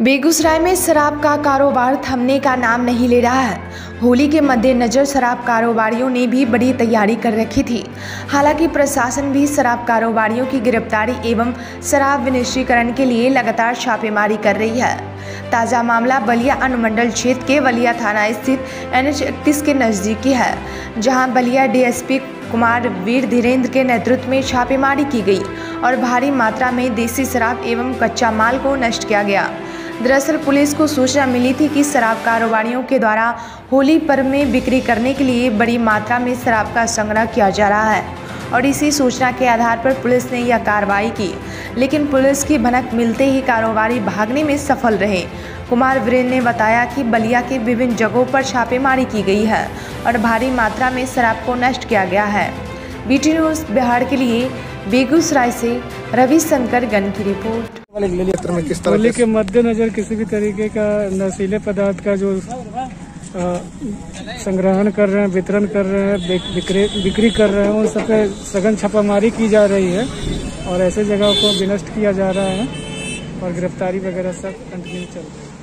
बेगूसराय में शराब का कारोबार थमने का नाम नहीं ले रहा है। होली के मद्देनजर शराब कारोबारियों ने भी बड़ी तैयारी कर रखी थी। हालाँकि प्रशासन भी शराब कारोबारियों की गिरफ्तारी एवं शराब विनिश्चीकरण के लिए लगातार छापेमारी कर रही है। ताज़ा मामला बलिया अनुमंडल क्षेत्र के बलिया थाना स्थित एन एच के नज़दीकी है, जहाँ बलिया डीएसपी कुमार वीर धीरेन्द्र के नेतृत्व में छापेमारी की गई और भारी मात्रा में देसी शराब एवं कच्चा माल को नष्ट किया गया। दरअसल पुलिस को सूचना मिली थी कि शराब कारोबारियों के द्वारा होली पर्व में बिक्री करने के लिए बड़ी मात्रा में शराब का संग्रह किया जा रहा है और इसी सूचना के आधार पर पुलिस ने यह कार्रवाई की। लेकिन पुलिस की भनक मिलते ही कारोबारी भागने में सफल रहे। कुमार वीरेन ने बताया कि बलिया के विभिन्न जगहों पर छापेमारी की गई है और भारी मात्रा में शराब को नष्ट किया गया है। बीटी न्यूज़ बिहार के लिए बेगूसराय से रविशंकर गन की रिपोर्ट। में किस तरह होली के मद्देनजर किसी भी तरीके का नशीले पदार्थ का जो संग्रहण कर रहे हैं वितरण कर रहे हैं बिक्री बिक्री कर रहे हैं उन सब पे सघन छापामारी की जा रही है और ऐसे जगह को विनष्ट किया जा रहा है और गिरफ्तारी वगैरह सब कंटिन्यू चल रही है।